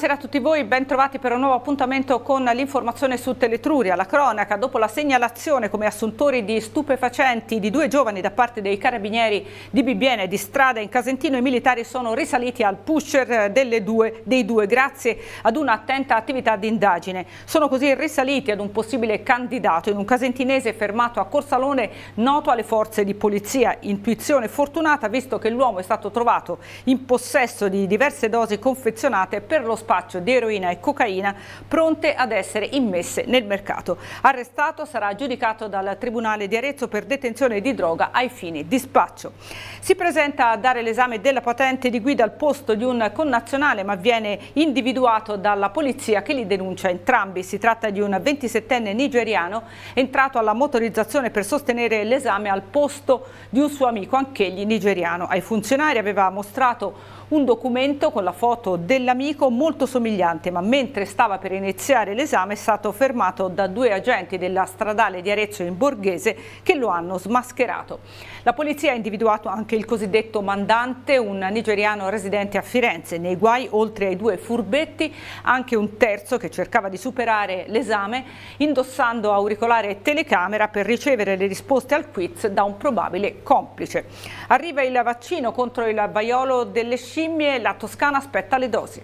Buonasera a tutti voi, ben trovati per un nuovo appuntamento con l'informazione su Teletruria. La cronaca, dopo la segnalazione come assuntori di stupefacenti di due giovani da parte dei carabinieri di Bibbiene di strada in Casentino, i militari sono risaliti al pusher due, dei due grazie ad un'attenta attività di indagine. Sono così risaliti ad un possibile candidato in un casentinese fermato a Corsalone noto alle forze di polizia. Intuizione fortunata visto che l'uomo è stato trovato in possesso di diverse dosi confezionate per lo spaccio di eroina e cocaina pronte ad essere immesse nel mercato. Arrestato sarà giudicato dal Tribunale di Arezzo per detenzione di droga ai fini di spaccio. Si presenta a dare l'esame della patente di guida al posto di un connazionale ma viene individuato dalla polizia che li denuncia entrambi. Si tratta di un 27enne nigeriano entrato alla motorizzazione per sostenere l'esame al posto di un suo amico, anch'egli nigeriano. Ai funzionari aveva mostrato un documento con la foto dell'amico molto somigliante, ma mentre stava per iniziare l'esame è stato fermato da due agenti della stradale di Arezzo in Borghese che lo hanno smascherato. La polizia ha individuato anche il cosiddetto mandante, un nigeriano residente a Firenze. Nei guai, oltre ai due furbetti, anche un terzo che cercava di superare l'esame indossando auricolare e telecamera per ricevere le risposte al quiz da un probabile complice. Arriva il vaccino contro il vaiolo delle scimmie, la Toscana aspetta le dosi.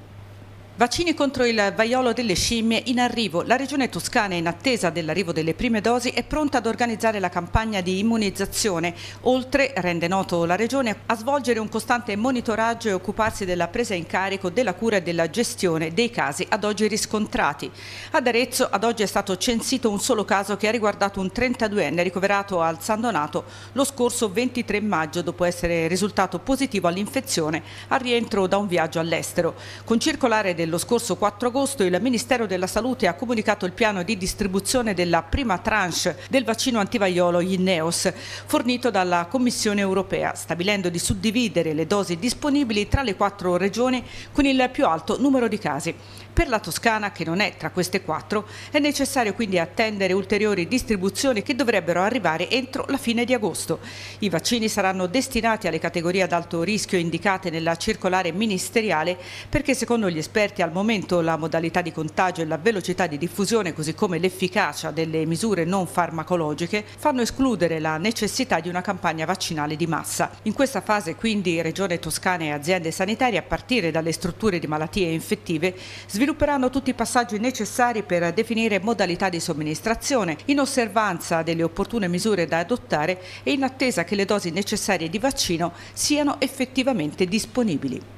Vaccini contro il vaiolo delle scimmie in arrivo. La regione toscana, in attesa dell'arrivo delle prime dosi, è pronta ad organizzare la campagna di immunizzazione. Oltre, rende noto la regione, a svolgere un costante monitoraggio e occuparsi della presa in carico, della cura e della gestione dei casi ad oggi riscontrati. Ad Arezzo ad oggi è stato censito un solo caso che ha riguardato un 32enne ricoverato al San Donato lo scorso 23 maggio dopo essere risultato positivo all'infezione al rientro da un viaggio all'estero. Con circolare del dello scorso 4 agosto il Ministero della Salute ha comunicato il piano di distribuzione della prima tranche del vaccino antivaiolo Inneos fornito dalla Commissione europea, stabilendo di suddividere le dosi disponibili tra le quattro regioni con il più alto numero di casi. Per la Toscana, che non è tra queste quattro, è necessario quindi attendere ulteriori distribuzioni che dovrebbero arrivare entro la fine di agosto. I vaccini saranno destinati alle categorie ad alto rischio indicate nella circolare ministeriale perché secondo gli esperti al momento la modalità di contagio e la velocità di diffusione così come l'efficacia delle misure non farmacologiche fanno escludere la necessità di una campagna vaccinale di massa. In questa fase quindi Regione Toscana e aziende sanitarie a partire dalle strutture di malattie infettive sviluppano svilupperanno tutti i passaggi necessari per definire modalità di somministrazione, in osservanza delle opportune misure da adottare e in attesa che le dosi necessarie di vaccino siano effettivamente disponibili.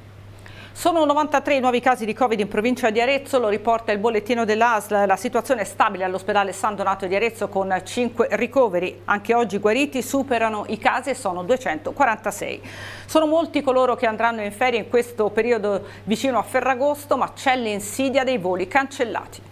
Sono 93 i nuovi casi di Covid in provincia di Arezzo, lo riporta il bollettino dell'ASL. La situazione è stabile all'ospedale San Donato di Arezzo con 5 ricoveri. Anche oggi guariti superano i casi e sono 246. Sono molti coloro che andranno in ferie in questo periodo vicino a Ferragosto, ma c'è l'insidia dei voli cancellati.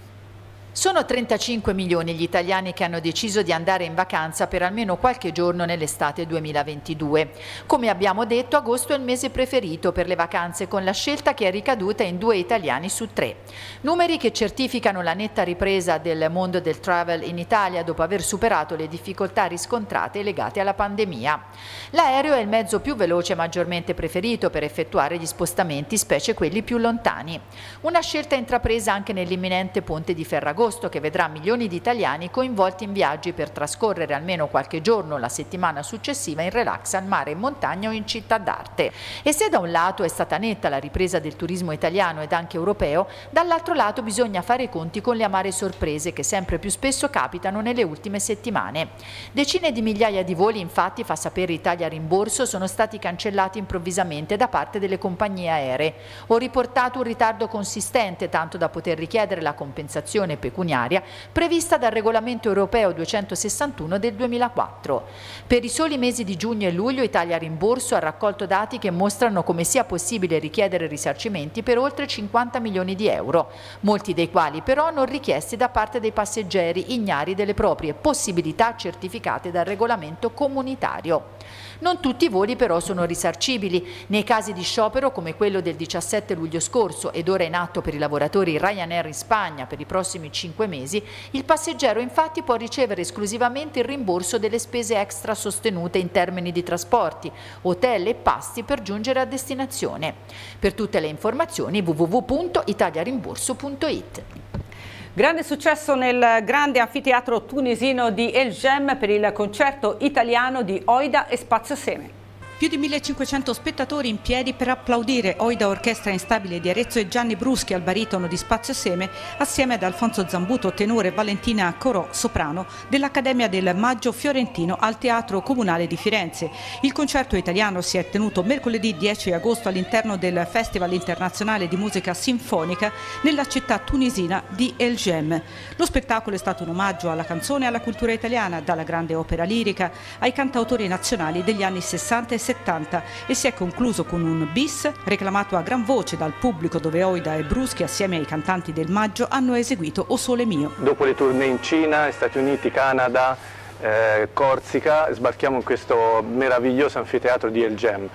Sono 35 milioni gli italiani che hanno deciso di andare in vacanza per almeno qualche giorno nell'estate 2022. Come abbiamo detto, agosto è il mese preferito per le vacanze con la scelta che è ricaduta in due italiani su tre. Numeri che certificano la netta ripresa del mondo del travel in Italia dopo aver superato le difficoltà riscontrate legate alla pandemia. L'aereo è il mezzo più veloce e maggiormente preferito per effettuare gli spostamenti, specie quelli più lontani. Una scelta intrapresa anche nell'imminente ponte di Ferragosto agosto che vedrà milioni di italiani coinvolti in viaggi per trascorrere almeno qualche giorno la settimana successiva in relax al mare, in montagna o in città d'arte. E se da un lato è stata netta la ripresa del turismo italiano ed anche europeo, dall'altro lato bisogna fare i conti con le amare sorprese che sempre più spesso capitano nelle ultime settimane. Decine di migliaia di voli, infatti, fa sapere Italia Rimborso, sono stati cancellati improvvisamente da parte delle compagnie aeree. Ho riportato un ritardo consistente, tanto da poter richiedere la compensazione pecuniaria pecuniaria prevista dal regolamento europeo 261 del 2004. Per i soli mesi di giugno e luglio Italia Rimborso ha raccolto dati che mostrano come sia possibile richiedere risarcimenti per oltre 50 milioni di euro, molti dei quali però non richiesti da parte dei passeggeri ignari delle proprie possibilità certificate dal regolamento comunitario. Non tutti i voli però sono risarcibili. Nei casi di sciopero come quello del 17 luglio scorso ed ora in atto per i lavoratori Ryanair in Spagna per i prossimi cinque mesi, il passeggero infatti può ricevere esclusivamente il rimborso delle spese extra sostenute in termini di trasporti, hotel e pasti per giungere a destinazione. Per tutte le informazioni www.italiarimborso.it. Grande successo nel grande anfiteatro tunisino di El Gem per il concerto italiano di Oida e Spazio Seme. Più di 1500 spettatori in piedi per applaudire Oida Orchestra Instabile di Arezzo e Gianni Bruschi al baritono di Spazio Seme assieme ad Alfonso Zambuto, tenore Valentina Corò, soprano dell'Accademia del Maggio Fiorentino al Teatro Comunale di Firenze. Il concerto italiano si è tenuto mercoledì 10 agosto all'interno del Festival Internazionale di Musica Sinfonica nella città tunisina di El Gem. Lo spettacolo è stato un omaggio alla canzone e alla cultura italiana, dalla grande opera lirica ai cantautori nazionali degli anni 60 e 70 e si è concluso con un bis reclamato a gran voce dal pubblico dove Oida e Bruschi assieme ai cantanti del maggio hanno eseguito O Sole Mio. Dopo le tournée in Cina, Stati Uniti, Canada, eh, Corsica, sbarchiamo in questo meraviglioso anfiteatro di El Gem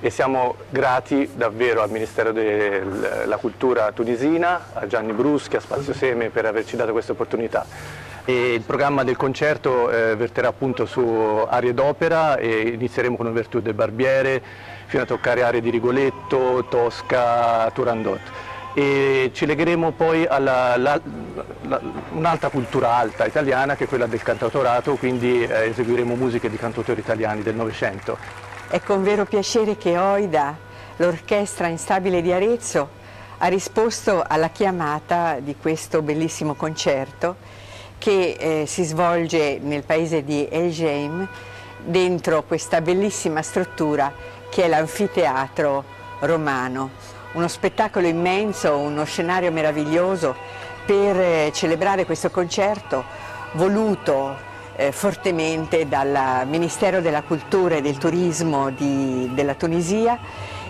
e siamo grati davvero al Ministero della Cultura tunisina, a Gianni Bruschi, a Spazio Seme per averci dato questa opportunità. E il programma del concerto eh, verterà appunto su arie d'opera e inizieremo con Overture del Barbiere fino a toccare aree di Rigoletto, Tosca, Turandot e ci legheremo poi a un'altra cultura alta italiana che è quella del cantautorato, quindi eh, eseguiremo musiche di cantautori italiani del Novecento. È con vero piacere che Oida, l'orchestra instabile di Arezzo, ha risposto alla chiamata di questo bellissimo concerto che eh, si svolge nel paese di El Geim dentro questa bellissima struttura che è l'anfiteatro romano. Uno spettacolo immenso, uno scenario meraviglioso per eh, celebrare questo concerto voluto eh, fortemente dal Ministero della Cultura e del Turismo di, della Tunisia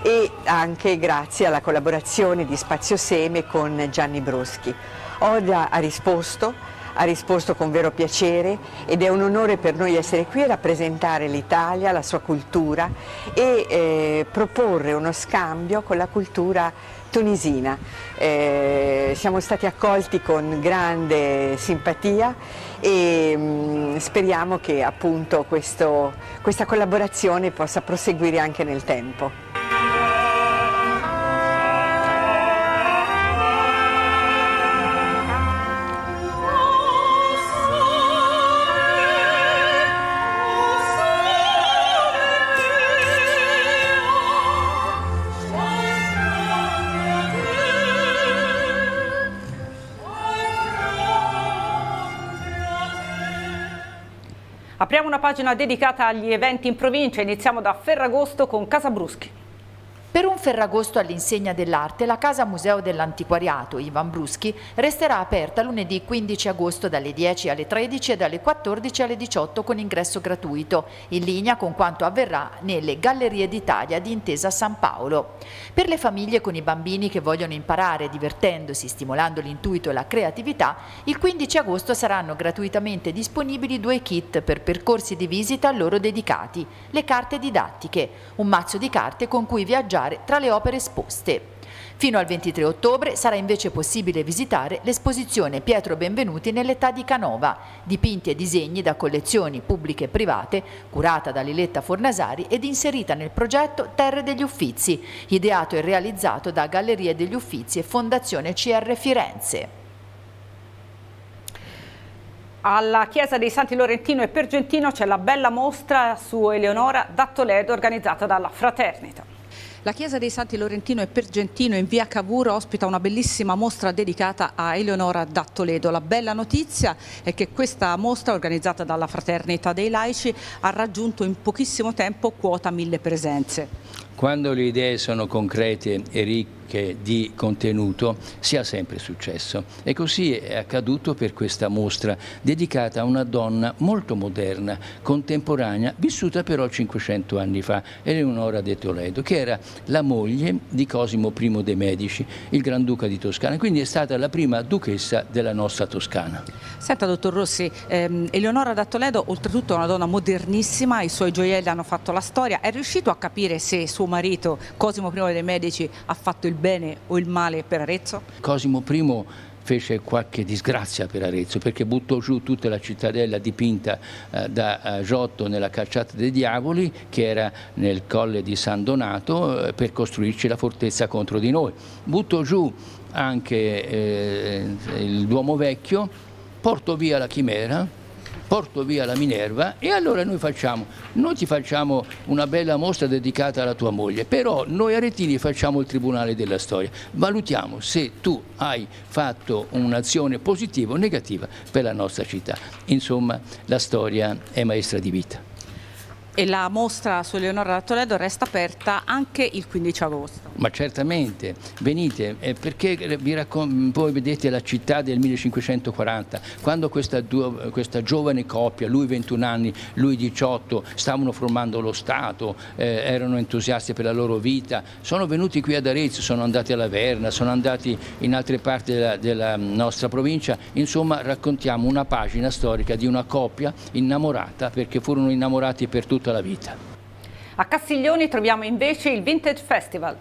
e anche grazie alla collaborazione di Spazio Seme con Gianni Bruschi. Oda ha risposto ha risposto con vero piacere ed è un onore per noi essere qui a rappresentare l'Italia, la sua cultura e eh, proporre uno scambio con la cultura tunisina. Eh, siamo stati accolti con grande simpatia e mh, mm, speriamo che appunto questo, questa collaborazione possa proseguire anche nel tempo. Apriamo una pagina dedicata agli eventi in provincia, iniziamo da Ferragosto con Casabruschi. Per un Ferragosto all'insegna dell'arte, la Casa Museo dell'Antiquariato Ivan Bruschi resterà aperta lunedì 15 agosto dalle 10 alle 13 e dalle 14 alle 18 con ingresso gratuito, in linea con quanto avverrà nelle Gallerie d'Italia di Intesa San Paolo. Per le famiglie con i bambini che vogliono imparare divertendosi, stimolando l'intuito e la creatività, il 15 agosto saranno gratuitamente disponibili due kit per percorsi di visita a loro dedicati, le carte didattiche, un mazzo di carte con cui viaggiare particolare tra le opere esposte. Fino al 23 ottobre sarà invece possibile visitare l'esposizione Pietro Benvenuti nell'età di Canova, dipinti e disegni da collezioni pubbliche e private, curata da Liletta Fornasari ed inserita nel progetto Terre degli Uffizi, ideato e realizzato da Gallerie degli Uffizi e Fondazione CR Firenze. Alla Chiesa dei Santi Lorentino e Pergentino c'è la bella mostra su Eleonora da Toledo organizzata dalla Fraternita. La chiesa dei Santi Lorentino e Pergentino in via Cavour ospita una bellissima mostra dedicata a Eleonora da Toledo. La bella notizia è che questa mostra organizzata dalla Fraternità dei Laici ha raggiunto in pochissimo tempo quota mille presenze. Quando le idee sono concrete e ricche che di contenuto sia sempre successo. E così è accaduto per questa mostra dedicata a una donna molto moderna, contemporanea, vissuta però 500 anni fa, Eleonora de Toledo, che era la moglie di Cosimo I dei Medici, il Granduca di Toscana, quindi è stata la prima duchessa della nostra Toscana. Senta, dottor Rossi, ehm, Eleonora da Toledo oltretutto è una donna modernissima, i suoi gioielli hanno fatto la storia, è riuscito a capire se suo marito Cosimo I dei Medici ha fatto il bene o il male per Arezzo? Cosimo I fece qualche disgrazia per Arezzo perché buttò giù tutta la cittadella dipinta eh, da eh, Giotto nella cacciata dei diavoli che era nel colle di San Donato eh, per costruirci la fortezza contro di noi. Buttò giù anche il Duomo Vecchio, portò via la Chimera porto via la Minerva e allora noi facciamo, noi ti facciamo una bella mostra dedicata alla tua moglie, però noi aretini facciamo il Tribunale della Storia, valutiamo se tu hai fatto un'azione positiva o negativa per la nostra città. Insomma, la storia è maestra di vita e la mostra su Leonora da Toledo resta aperta anche il 15 agosto. Ma certamente, venite, eh, perché voi vedete la città del 1540, quando questa, questa, giovane coppia, lui 21 anni, lui 18, stavano formando lo Stato, eh, erano entusiasti per la loro vita, sono venuti qui ad Arezzo, sono andati alla Verna, sono andati in altre parti della, della nostra provincia, insomma raccontiamo una pagina storica di una coppia innamorata perché furono innamorati per tutta tutta la vita. A Castiglioni troviamo invece il Vintage Festival.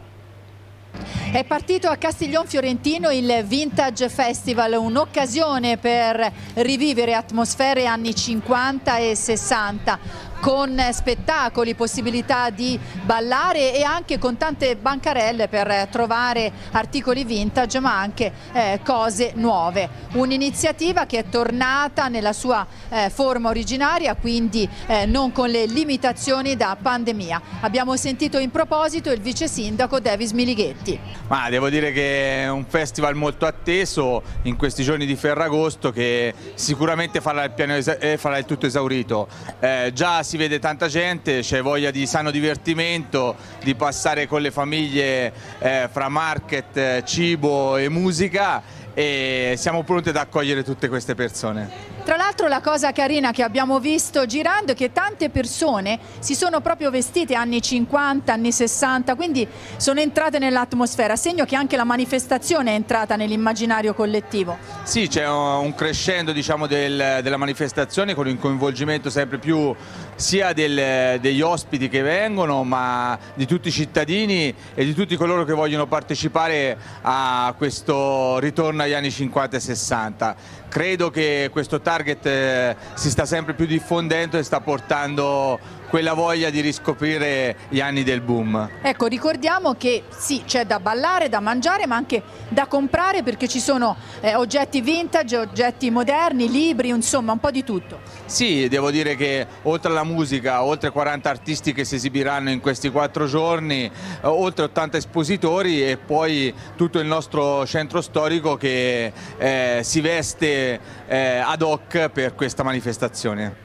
È partito a Castiglion Fiorentino il Vintage Festival, un'occasione per rivivere atmosfere anni 50 e 60 con spettacoli, possibilità di ballare e anche con tante bancarelle per trovare articoli vintage ma anche eh, cose nuove. Un'iniziativa che è tornata nella sua eh, forma originaria, quindi eh, non con le limitazioni da pandemia. Abbiamo sentito in proposito il vice sindaco Davis Milighetti. Ma devo dire che è un festival molto atteso in questi giorni di Ferragosto che sicuramente farà il, piano eh, farà il tutto esaurito. Eh, già si vede tanta gente, c'è voglia di sano divertimento, di passare con le famiglie eh, fra market, cibo e musica e siamo pronti ad accogliere tutte queste persone. Tra l'altro la cosa carina che abbiamo visto girando è che tante persone si sono proprio vestite anni 50, anni 60, quindi sono entrate nell'atmosfera, segno che anche la manifestazione è entrata nell'immaginario collettivo. Sì, c'è un crescendo diciamo, del, della manifestazione con il coinvolgimento sempre più sia del, degli ospiti che vengono ma di tutti i cittadini e di tutti coloro che vogliono partecipare a questo ritorno agli anni 50 e 60. Credo che questo target eh, si sta sempre più diffondendo e sta portando quella voglia di riscoprire gli anni del boom. Ecco, ricordiamo che sì, c'è da ballare, da mangiare, ma anche da comprare perché ci sono eh, oggetti vintage, oggetti moderni, libri, insomma un po' di tutto. Sì, devo dire che oltre alla musica, oltre 40 artisti che si esibiranno in questi quattro giorni, eh, oltre 80 espositori e poi tutto il nostro centro storico che eh, si veste eh, ad hoc per questa manifestazione.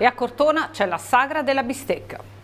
E a Cortona c'è la sagra della bistecca.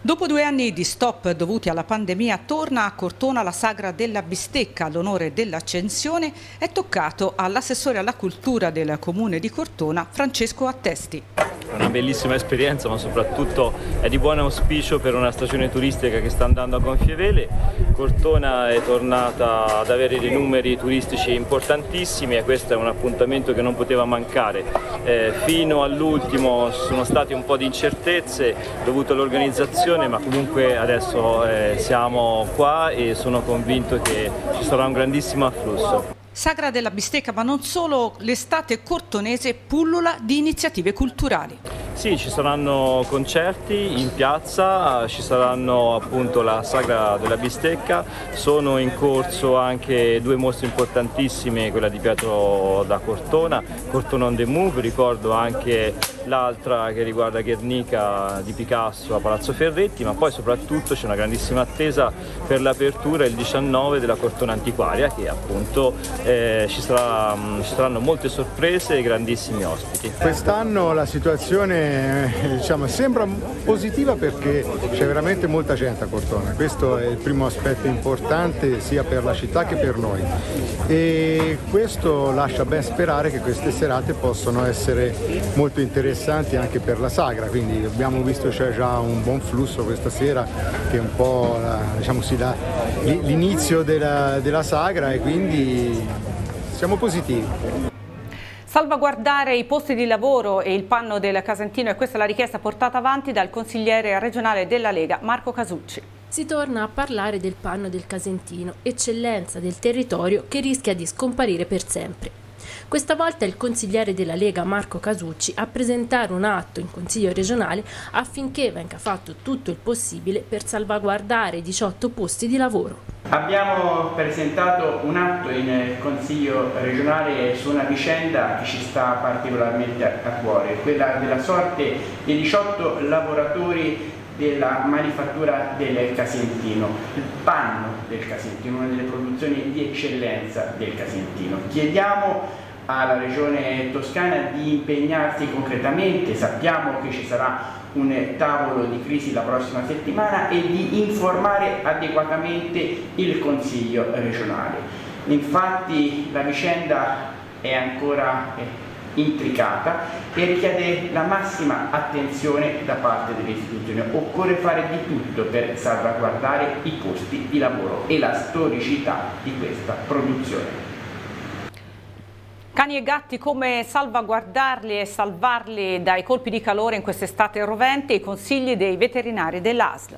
Dopo due anni di stop dovuti alla pandemia, torna a Cortona la sagra della bistecca all'onore dell'accensione. È toccato all'assessore alla cultura del comune di Cortona, Francesco Attesti. Una bellissima esperienza, ma soprattutto è di buon auspicio per una stagione turistica che sta andando a gonfie vele. Cortona è tornata ad avere dei numeri turistici importantissimi e questo è un appuntamento che non poteva mancare. Eh, fino all'ultimo sono state un po' di incertezze dovute all'organizzazione, ma comunque adesso eh, siamo qua e sono convinto che ci sarà un grandissimo afflusso. Sagra della bistecca, ma non solo, l'estate cortonese pullula di iniziative culturali. Sì, ci saranno concerti in piazza, ci saranno appunto la Sagra della bistecca, sono in corso anche due mostre importantissime, quella di Pietro da Cortona, Cortona on the Move, ricordo anche l'altra che riguarda Guernica di Picasso a Palazzo Ferretti, ma poi soprattutto c'è una grandissima attesa per l'apertura il 19 della Cortona Antiquaria che appunto eh, ci, sarà, mm, ci, saranno molte sorprese e grandissimi ospiti. Quest'anno la situazione diciamo, sembra positiva perché c'è veramente molta gente a Cortona, questo è il primo aspetto importante sia per la città che per noi. E questo lascia ben sperare che queste serate possano essere molto interessanti anche per la sagra, quindi abbiamo visto c'è già un buon flusso questa sera che è un po' diciamo, l'inizio della, della sagra e quindi siamo positivi. Salvaguardare i posti di lavoro e il panno del Casentino e questa è la richiesta portata avanti dal consigliere regionale della Lega Marco Casucci. Si torna a parlare del panno del Casentino, eccellenza del territorio che rischia di scomparire per sempre. Questa volta il consigliere della Lega Marco Casucci a presentare un atto in Consiglio regionale affinché venga fatto tutto il possibile per salvaguardare i 18 posti di lavoro. Abbiamo presentato un atto in Consiglio regionale su una vicenda che ci sta particolarmente a cuore, quella della sorte dei 18 lavoratori della manifattura del Casentino, il panno del Casentino, una delle produzioni di eccellenza del Casentino. Chiediamo alla Regione Toscana di impegnarsi concretamente, sappiamo che ci sarà un tavolo di crisi la prossima settimana e di informare adeguatamente il Consiglio regionale. Infatti la vicenda è ancora eh, intricata e richiede la massima attenzione da parte delle istituzioni. Occorre fare di tutto per salvaguardare i posti di lavoro e la storicità di questa produzione. Cani e gatti come salvaguardarli e salvarli dai colpi di calore in quest'estate rovente, i consigli dei veterinari dell'ASL.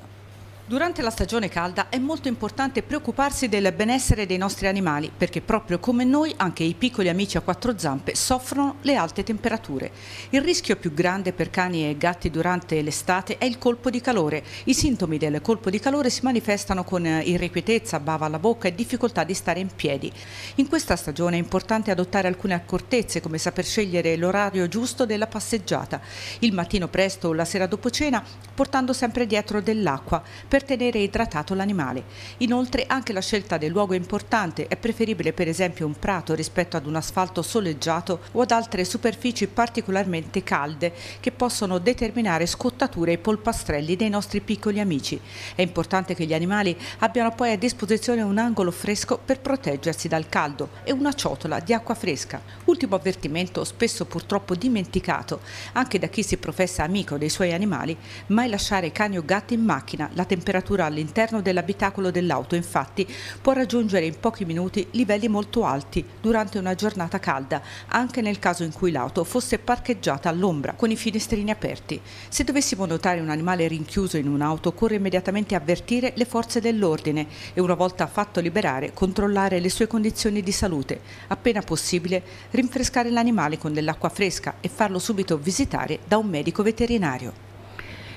Durante la stagione calda è molto importante preoccuparsi del benessere dei nostri animali perché proprio come noi anche i piccoli amici a quattro zampe soffrono le alte temperature. Il rischio più grande per cani e gatti durante l'estate è il colpo di calore. I sintomi del colpo di calore si manifestano con irrequietezza, bava alla bocca e difficoltà di stare in piedi. In questa stagione è importante adottare alcune accortezze come saper scegliere l'orario giusto della passeggiata, il mattino presto o la sera dopo cena portando sempre dietro dell'acqua per tenere idratato l'animale. Inoltre anche la scelta del luogo è importante, è preferibile per esempio un prato rispetto ad un asfalto soleggiato o ad altre superfici particolarmente calde che possono determinare scottature e polpastrelli dei nostri piccoli amici. È importante che gli animali abbiano poi a disposizione un angolo fresco per proteggersi dal caldo e una ciotola di acqua fresca. Ultimo avvertimento, spesso purtroppo dimenticato anche da chi si professa amico dei suoi animali, mai lasciare cani o gatti in macchina. La temperatura temperatura all'interno dell'abitacolo dell'auto infatti può raggiungere in pochi minuti livelli molto alti durante una giornata calda, anche nel caso in cui l'auto fosse parcheggiata all'ombra con i finestrini aperti. Se dovessimo notare un animale rinchiuso in un'auto, occorre immediatamente avvertire le forze dell'ordine e una volta fatto liberare controllare le sue condizioni di salute. Appena possibile rinfrescare l'animale con dell'acqua fresca e farlo subito visitare da un medico veterinario.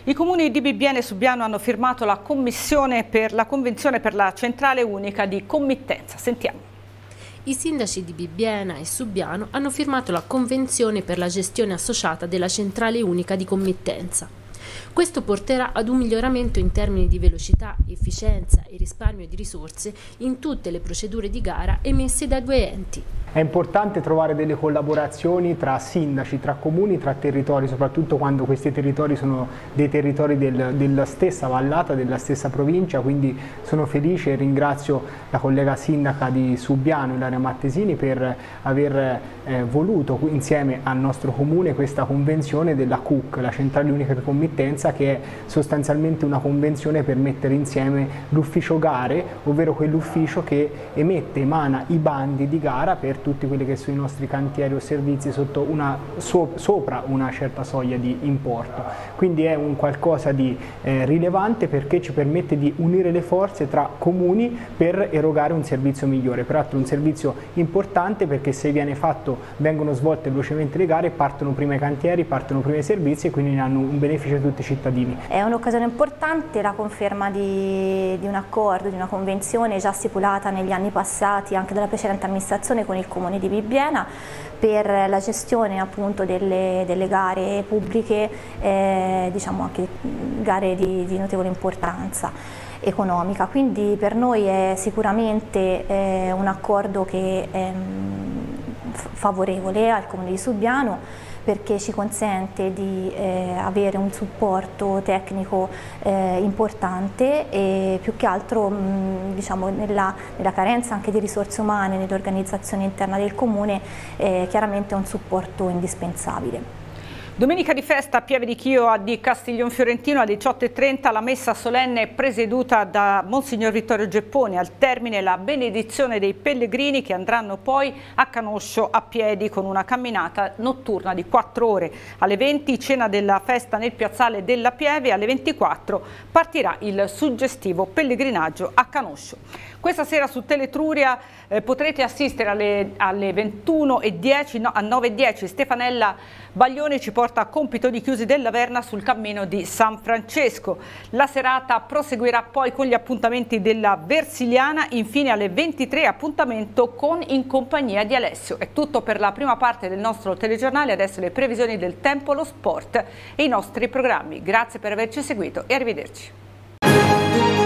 I comuni di Bibbiene e Subiano hanno firmato la, per, la convenzione per la centrale unica di committenza. Sentiamo. I sindaci di Bibbiena e Subiano hanno firmato la convenzione per la gestione associata della centrale unica di committenza. Questo porterà ad un miglioramento in termini di velocità, efficienza e risparmio di risorse in tutte le procedure di gara emesse dai due enti. È importante trovare delle collaborazioni tra sindaci, tra comuni, tra territori, soprattutto quando questi territori sono dei territori del, della stessa vallata, della stessa provincia, quindi sono felice e ringrazio la collega sindaca di Subiano, Ilaria Mattesini, per aver eh, voluto insieme al nostro comune questa convenzione della CUC, la Centrale Unica di Committenza, che è sostanzialmente una convenzione per mettere insieme l'ufficio gare, ovvero quell'ufficio che emette, emana i bandi di gara per tutti quelli che sono i nostri cantieri o servizi una, so, sopra una certa soglia di importo. Quindi è un qualcosa di eh, rilevante perché ci permette di unire le forze tra comuni per erogare un servizio migliore, peraltro un servizio importante perché se viene fatto, vengono svolte velocemente le gare, partono prima i cantieri, partono prima i servizi e quindi ne hanno un beneficio tutti i cittadini. È un'occasione importante la conferma di, di, un accordo, di una convenzione già stipulata negli anni passati anche dalla precedente amministrazione con il Comune di Bibbiena per la gestione appunto delle, delle gare pubbliche, eh, diciamo anche gare di, di notevole importanza economica, quindi per noi è sicuramente eh, un accordo che è mm, favorevole al Comune di Subiano perché ci consente di eh, avere un supporto tecnico eh, importante e più che altro mh, diciamo, nella, nella, carenza anche di risorse umane nell'organizzazione interna del Comune eh, chiaramente è un supporto indispensabile. Domenica di festa a Pieve di Chio di Castiglion Fiorentino alle 18.30 la messa solenne presieduta da Monsignor Vittorio Geppone. Al termine la benedizione dei pellegrini che andranno poi a Canoscio a piedi con una camminata notturna di 4 ore. Alle 20 cena della festa nel piazzale della Pieve alle 24 partirà il suggestivo pellegrinaggio a Canoscio. Questa sera su Teletruria eh, potrete assistere alle, alle 21.10, no, a 9.10 Stefanella Baglione ci porta a compito di chiusi della Verna sul cammino di San Francesco. La serata proseguirà poi con gli appuntamenti della Versiliana, infine alle 23 appuntamento con In compagnia di Alessio. È tutto per la prima parte del nostro telegiornale, adesso le previsioni del tempo, lo sport e i nostri programmi. Grazie per averci seguito e arrivederci.